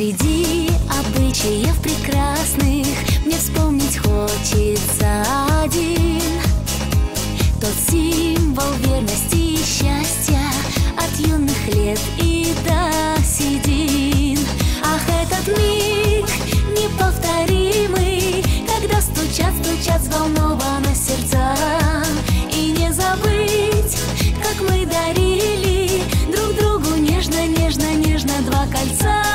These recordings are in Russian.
Среди обычаев прекрасных. Мне вспомнить хочется один Тот символ верности и счастья. От юных лет и до седин. Ах, этот миг неповторимый Когда стучат, стучат взволнованно сердца. И не забыть, как мы дарили Друг другу нежно, нежно, нежно два кольца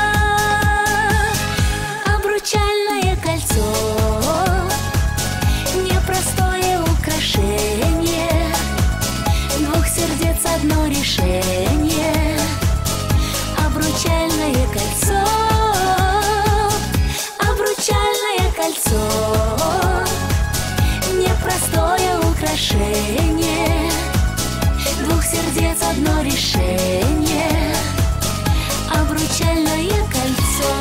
кольцо Обручальное кольцо. Непростое украшение Двух сердец одно решение. Обручальное кольцо.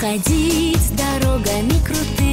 Ходить дорогами крутыми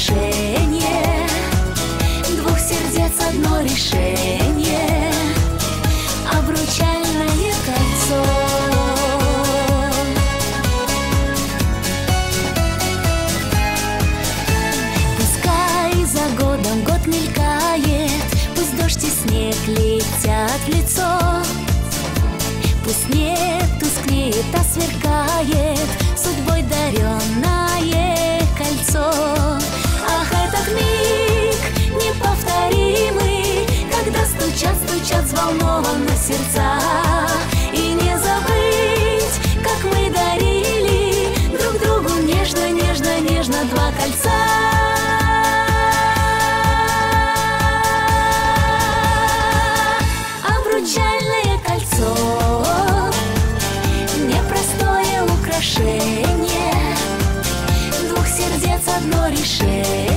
украшение Двух сердец одно решение. Обручальное кольцо. Пускай за годом год мелькает Пусть дождь и снег летят в лицо. Пусть снег тускнеет, а сверкает Судьбой даренное кольцо стучат, взволнованно сердца. И не забыть, как мы дарили Друг другу нежно, нежно, нежно два кольца. Обручальное кольцо. Непростое украшение. Двух сердец одно решение